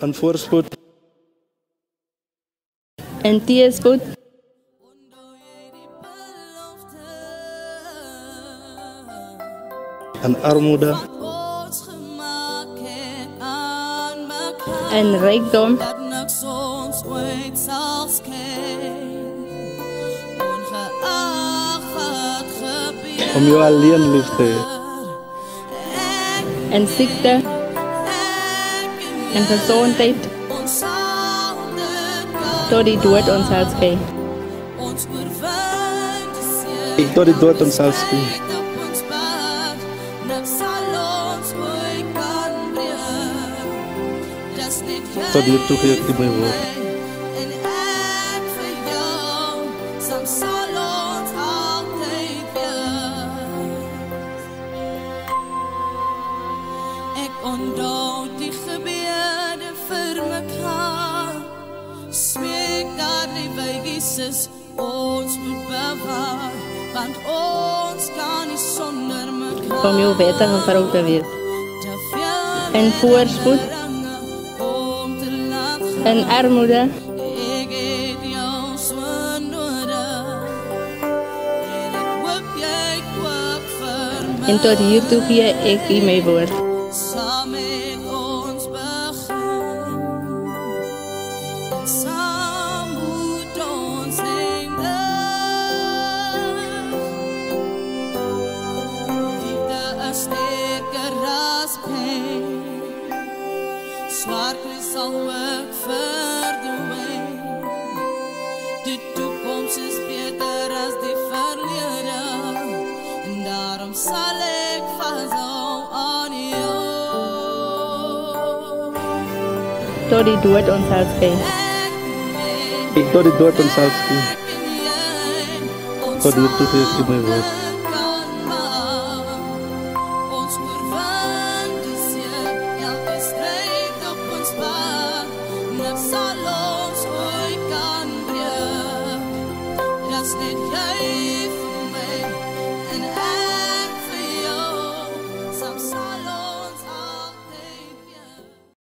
in voorspoed. In teëspoed. In armoede. Ons gemaak het aan mekaar in rykdom dat niks ons ooit sal skei ongeag wat gebeur om jou alleen lief te hê. in siekte in gesondheid tot die dood ons sal skei. Tot die dood ons sal skei. Tot die dood ons sal skei. Onthou die gebede vir mekaar. Smeek daardie by Jesus ons moet bewaar, want ons kan nie sonder mekaar. Kom jou beter gaan vir ook weer. en voorspoed. en armoede. En tot hier toe gee ek u my woord. Swaarte sal ook verdwyn. Die toekoms is beter as die verlede. En daarom sal ek vashou aan jou. Tot die dood ons sal skei. Tot die dood ons sal skei. ek en jy, ons Tot solo soy cambia las niñas.